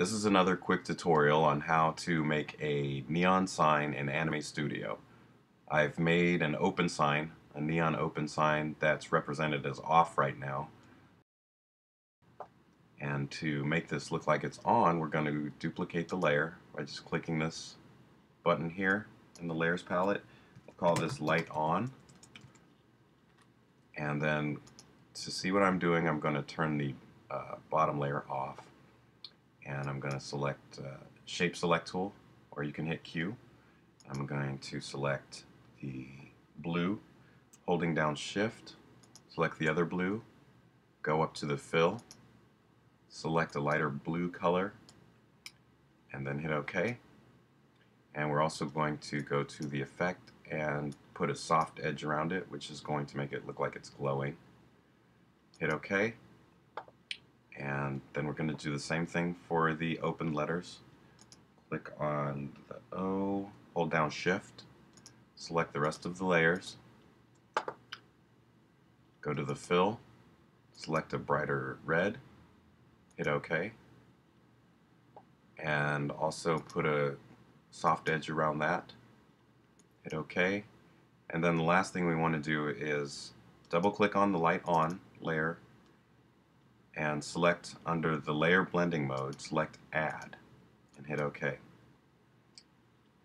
This is another quick tutorial on how to make a neon sign in Anime Studio. I've made an open sign, a neon open sign that's represented as off right now. And to make this look like it's on, we're going to duplicate the layer by just clicking this button here in the layers palette. We'll call this light on. And then to see what I'm doing, I'm going to turn the uh, bottom layer off. And I'm going to select uh, Shape Select tool, or you can hit Q. I'm going to select the blue, holding down Shift, select the other blue, go up to the fill, select a lighter blue color, and then hit OK. And we're also going to go to the effect and put a soft edge around it, which is going to make it look like it's glowing. Hit OK. And then we're going to do the same thing for the open letters. Click on the O, hold down Shift, select the rest of the layers, go to the fill, select a brighter red, hit OK, and also put a soft edge around that, hit OK, and then the last thing we want to do is double click on the light on layer and select under the layer blending mode, select add and hit OK.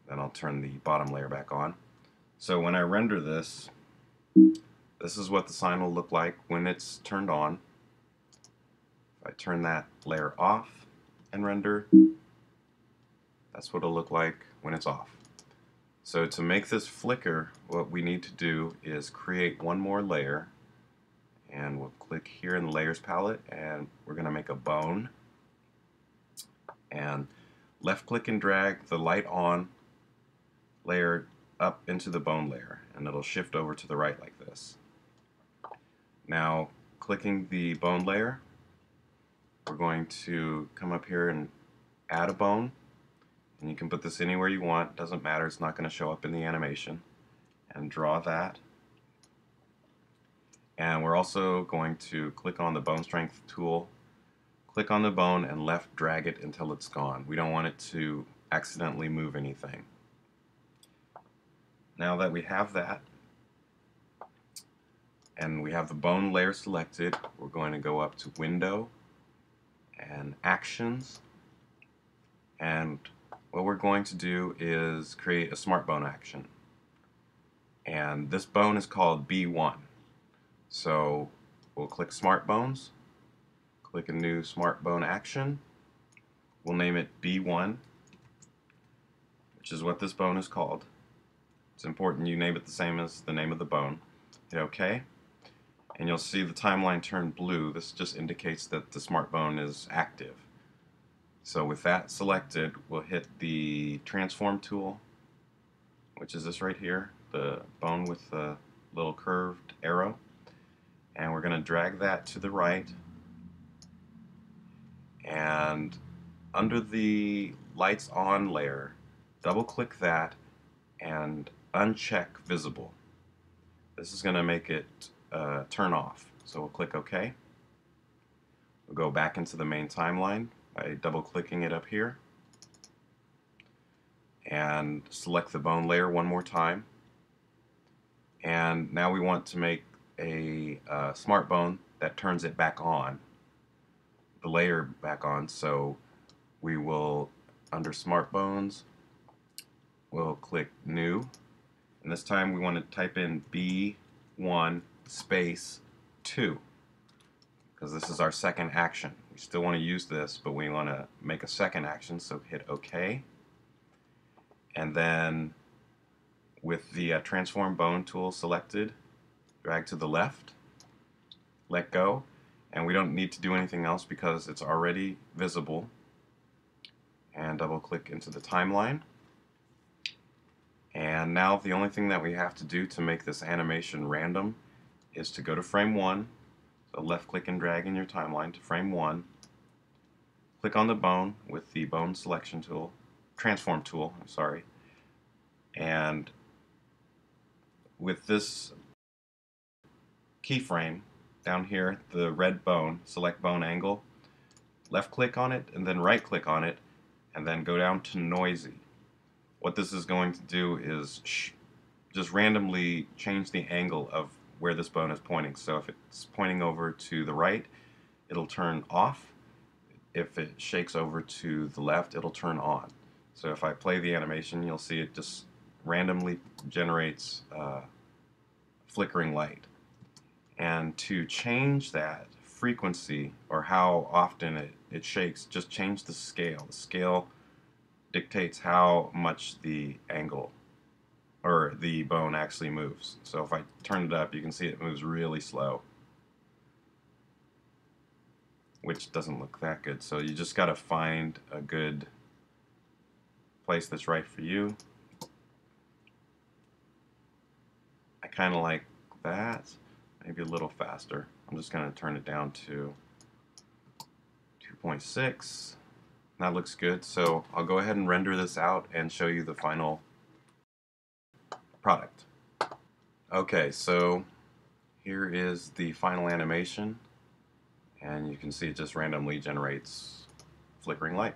Then I'll turn the bottom layer back on. So when I render this, this is what the sign will look like when it's turned on. If I turn that layer off and render, that's what it'll look like when it's off. So to make this flicker, what we need to do is create one more layer and we'll click here in the layers palette and we're going to make a bone. And left click and drag the light on layer up into the bone layer and it'll shift over to the right like this. Now clicking the bone layer we're going to come up here and add a bone. And you can put this anywhere you want doesn't matter it's not going to show up in the animation. And draw that and we're also going to click on the bone strength tool, click on the bone and left drag it until it's gone. We don't want it to accidentally move anything. Now that we have that, and we have the bone layer selected, we're going to go up to Window and Actions. And what we're going to do is create a smart bone action. And this bone is called B1. So we'll click Smart Bones, click a new Smart Bone action. We'll name it B1, which is what this bone is called. It's important you name it the same as the name of the bone. Hit OK, and you'll see the timeline turn blue. This just indicates that the smart bone is active. So with that selected, we'll hit the transform tool, which is this right here, the bone with the little curved arrow and we're going to drag that to the right. And under the lights on layer double click that and uncheck visible. This is going to make it uh, turn off. So we'll click OK. We'll go back into the main timeline by double clicking it up here. And select the bone layer one more time. And now we want to make a uh, smart bone that turns it back on, the layer back on. So we will, under smart bones, we'll click new. And this time we want to type in B1 space 2 because this is our second action. We still want to use this, but we want to make a second action, so hit OK. And then with the uh, transform bone tool selected, drag to the left, let go, and we don't need to do anything else because it's already visible. And double click into the timeline. And now the only thing that we have to do to make this animation random is to go to frame 1, so left click and drag in your timeline to frame 1, click on the bone with the bone selection tool, transform tool, I'm sorry, and with this keyframe down here, the red bone, select bone angle. left click on it and then right click on it and then go down to noisy. What this is going to do is just randomly change the angle of where this bone is pointing. So if it's pointing over to the right, it'll turn off. If it shakes over to the left, it'll turn on. So if I play the animation, you'll see it just randomly generates uh, flickering light. And to change that frequency or how often it, it shakes, just change the scale. The scale dictates how much the angle or the bone actually moves. So if I turn it up, you can see it moves really slow, which doesn't look that good. So you just got to find a good place that's right for you. I kind of like that, maybe a little faster. I'm just going to turn it down to 2.6. That looks good. So I'll go ahead and render this out and show you the final product. Okay, so here is the final animation and you can see it just randomly generates flickering light.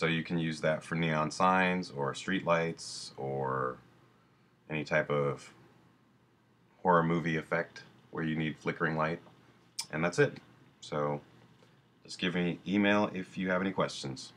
So you can use that for neon signs or street lights or any type of horror movie effect where you need flickering light. And that's it. So just give me email if you have any questions.